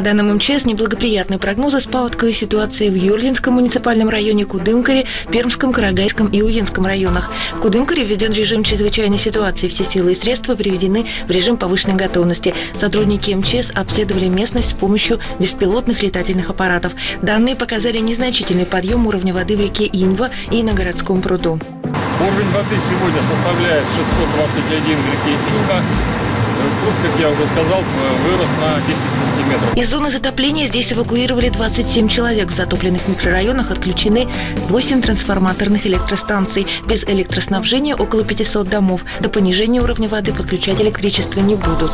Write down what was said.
По данным МЧС, неблагоприятные прогнозы с паводковой ситуацией в Юрлинском муниципальном районе Кудымкаре, Пермском, Карагайском и Уенском районах. В Кудымкаре введен режим чрезвычайной ситуации. Все силы и средства приведены в режим повышенной готовности. Сотрудники МЧС обследовали местность с помощью беспилотных летательных аппаратов. Данные показали незначительный подъем уровня воды в реке Инва и на городском пруду. Уровень воды сегодня составляет 621 в реке Инга. Пруд, как я уже сказал, вырос на 10 сантиметров. Из зоны затопления здесь эвакуировали 27 человек. В затопленных микрорайонах отключены 8 трансформаторных электростанций. Без электроснабжения около 500 домов. До понижения уровня воды подключать электричество не будут.